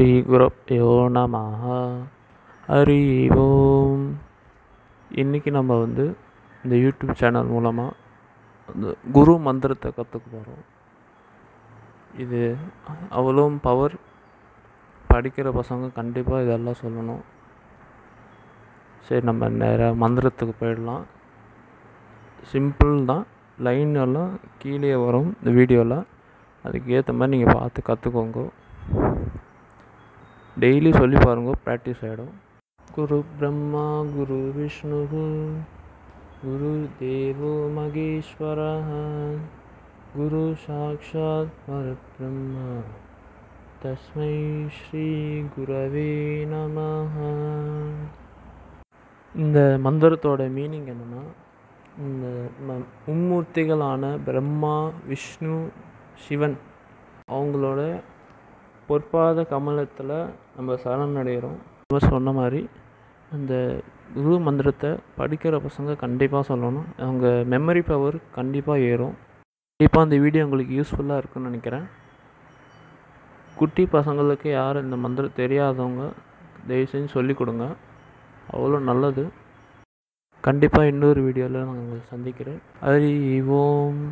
ஸ்ரீ குரப்யோ நமஹ. ஹரி ஓம் இன்றைக்கி நம்ம வந்து இந்த யூடியூப் சேனல் மூலமாக இந்த குரு மந்திரத்தை கற்றுக்க போகிறோம் இது அவ்வளோ பவர் படிக்கிற பசங்க கண்டிப்பாக இதெல்லாம் சொல்லணும். சரி நம்ம நேராக மந்திரத்துக்கு போயிடலாம். சிம்பிள் தான். லைன் எல்லாம் கீழே வரும். இந்த வீடியோவில் அதுக்கு ஏற்ற மாதிரி நீங்கள் பார்த்து கற்றுக்கோங்க டெய்லி சொல்லி பாருங்க ப்ராக்டிஸ் ஆகிடும் குரு பிரம்மா குரு விஷ்ணு குரு தேவோ மகேஸ்வர குரு சாட்சாத் பரபிரம்மா. தஸ்மை ஸ்ரீ குரவே நமஹ இந்த மந்திரத்தோட மீனிங் என்னென்னா இந்த ம- மும்மூர்த்திகளான பிரம்மா விஷ்ணு சிவன் அவங்களோட பொற்பாத கமலத்தில் நம்ம சரணடைகிறோம் நம்ம சொன்ன மாதிரி அந்த குரு மந்திரத்தை படிக்கிற பசங்க கண்டிப்பாக சொல்லணும். அவங்க மெமரி பவர் கண்டிப்பாக ஏறும். கண்டிப்பாக அந்த வீடியோ உங்களுக்கு யூஸ்ஃபுல்லாக இருக்குன்னு நினைக்கிறேன். குட்டி பசங்களுக்கு யார் இந்த மந்திரம் தெரியாதவங்க தயவு செஞ்சு சொல்லிக் கொடுங்க. அவ்வளோ நல்லது. கண்டிப்பாக இன்னொரு வீடியோவில் நான் உங்களை சந்திக்கிறேன். ஹரி ஓம்.